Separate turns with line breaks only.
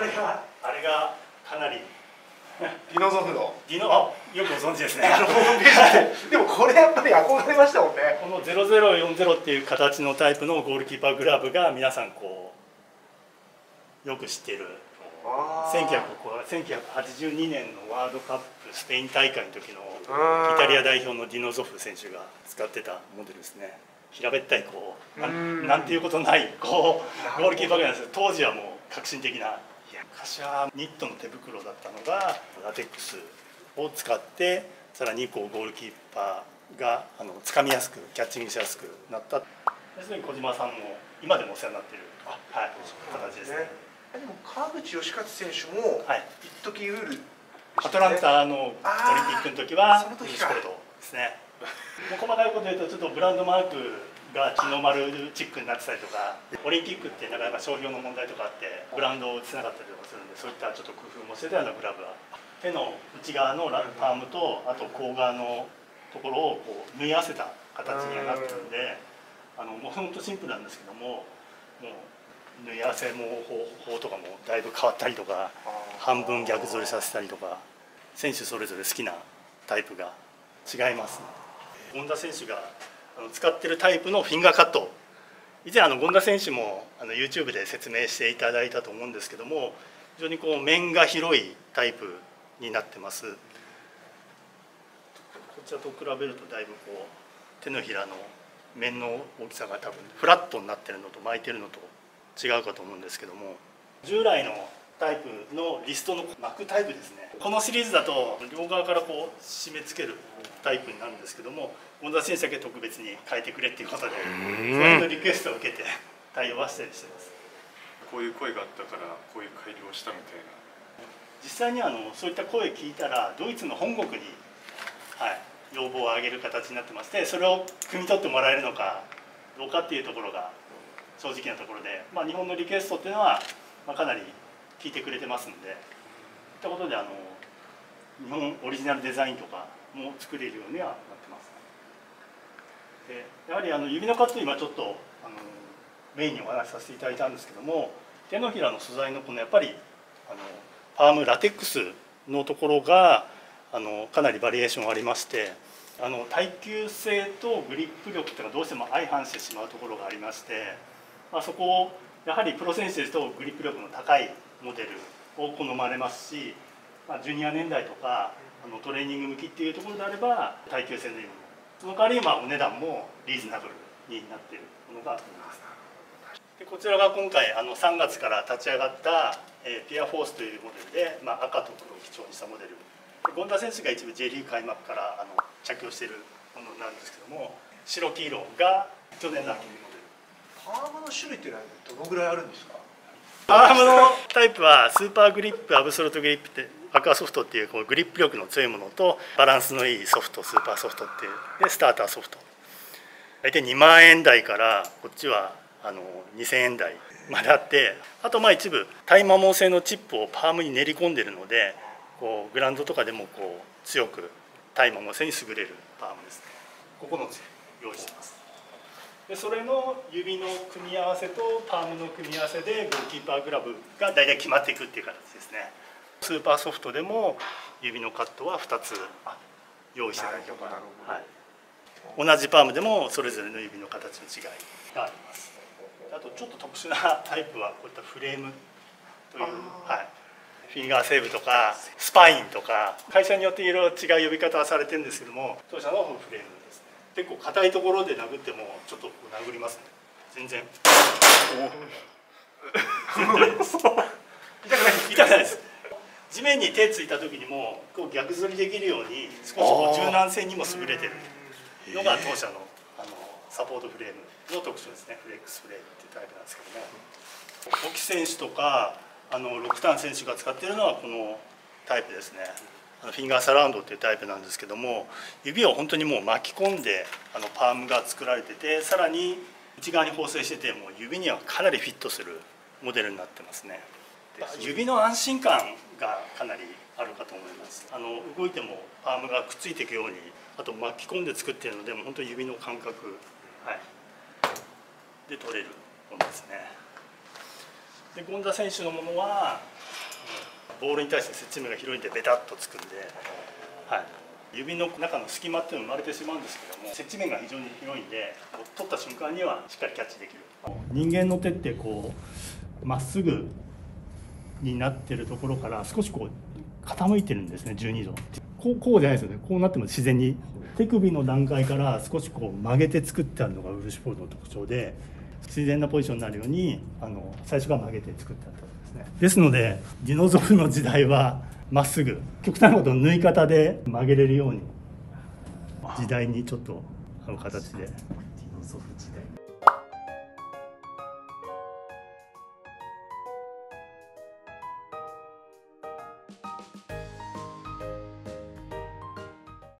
あれが
あれがかなり。
ディノゾフの
ディノあ。よくご存知ですね。
で。でもこれやっぱり憧れましたもんね。
この0040っていう形のタイプのゴールキーパーグラブが皆さんこうよく知っている。
あー。
1982年のワールドカップスペイン大会の時の
うん。
イタリア代表のディノゾフ選手が使ってたモデルですね。平べったいこうな
うん。
ていうことないこうゴールキーパーグラブなんです当時はもう革新的な昔はニットの手袋だったのがラテックスを使ってさらにこうゴールキーパーがあの掴みやすくキャッチングしやすくなった。要するに小島さんも今でもお世話になっているはい、形ですね。
でも川口義勝選手も
はい。
一時ウール
アトランタのオリンピックの時は
その時か。
ですね。細かいこと言うとちょっとブランドマークが日の丸チックになってたりとかオリンピックってなかなか商標の問題とかあってブランドをつながったりとかするんでそういったちょっと工夫もしてたようなグラブは手の内側のラパームとあと甲側のところをこう縫い合わせた形にはなってるんであのもうほんとシンプルなんですけどももう縫い合わせも方法とかもだいぶ変わったりとか半分逆反りさせたりとか選手それぞれ好きなタイプが違います権田選手が使ってるタイプのフィンガーカット。以前あの権田選手もあの YouTube で説明していただいたと思うんですけども非常にこう面が広いタイプになってます。こちらと比べるとだいぶこう手のひらの面の大きさが多分フラットになってるのと巻いてるのと違うかと思うんですけども。従来のタイプのリストの巻くタイプですね。このシリーズだと両側からこう締め付けるタイプになるんですけども権田選手だけ特別に変えてくれっていうことでそのリクエストを受けて対応はしたりしてます。
こういう声があったからこういう改良をしたみたいな。
実際にあのそういった声聞いたらドイツの本国に、はい、要望を上げる形になってましてそれを汲み取ってもらえるのかどうかっていうところが正直なところで、まあ、日本のリクエストっていうのは、まあ、かなり聞いてくれてますんでそういったことであの日本オリジナルデザインとかも作れるようにはなってます。でやはりあの指のカット今ちょっとあのメインにお話しさせていただいたんですけども手のひらの素材のこのやっぱりあのパームラテックスのところがあのかなりバリエーションありましてあの耐久性とグリップ力っていうのがどうしても相反してしまうところがありまして、まあ、そこをやはりプロ選手ですとグリップ力の高いモデルを好まれますし、まあ、ジュニア年代とかあのトレーニング向きっていうところであれば耐久性のいいもの。その代わりまあお値段もリーズナブルになっているものがあります。でこちらが今回あの3月から立ち上がった、えーピアフォースというモデルで、まあ、赤と黒を基調にしたモデル。で権田選手が一部 J リーグ開幕からあの着用しているものなんですけども白黄色が去年の秋のモデル。
パーマの種類っていうのはどのぐらいあるんですか？
パームのタイプはスーパーグリップアブソルトグリップってアクアソフトっていうこうグリップ力の強いものとバランスのいいソフトスーパーソフトっていうでスターターソフト大体2万円台からこっちはあの2000円台まであってあとまあ一部耐摩耗性のチップをパームに練り込んでるのでこうグラウンドとかでもこう強く耐摩耗性に優れるパームですね。9つ用意してます。でそれの指の組み合わせとパームの組み合わせでゴールキーパーグラブが大体決まっていくっていう形ですねスーパーソフトでも指のカットは2つ用意してたりとか、はい、同じパームでもそれぞれの指の形の違いがあります。あとちょっと特殊なタイプはこういったフレームという、はい、フィンガーセーブとかスパインとか会社によっていろいろ違う呼び方はされてるんですけども当社のフレームですね。結構硬いところで殴ってもちょっと殴りますね。全然。痛くないです。痛くないです地面に手ついた時にもこう逆反りできるように少しこう柔軟性にも優れてる。のが当社のあのサポートフレームの特徴ですね。フレックスフレームっていうタイプなんですけども沖選手とかあのロクタン選手が使っているのはこのタイプですね。あのフィンガーサラウンドっていうタイプなんですけども指を本当にもう巻き込んであのパームが作られててさらに内側に縫製しててもう指にはかなりフィットするモデルになってますね指の安心感がかなりあるかと思います。あの動いてもパームがくっついていくようにあと巻き込んで作ってるのでも本当指の感覚、はい、で取れるものですね。で権田選手のものはボールに対して接地面が広いんでベタっとつくんで、はい、指の中の隙間っていうのが生まれてしまうんですけども接地面が非常に広いんで取った瞬間にはしっかりキャッチできる。人間の手ってこうまっすぐになってるところから少しこう傾いてるんですね12度。こうこうじゃないですよね。こうなっても自然に。手首の段階から少しこう曲げて作ってあるのが漆ポールの特徴で自然なポジションになるようにあの最初から曲げて作ってあったんですね。ですのでディノゾールの時代はまっすぐ極端なことの縫い方で曲げれるように時代にちょっとあの形で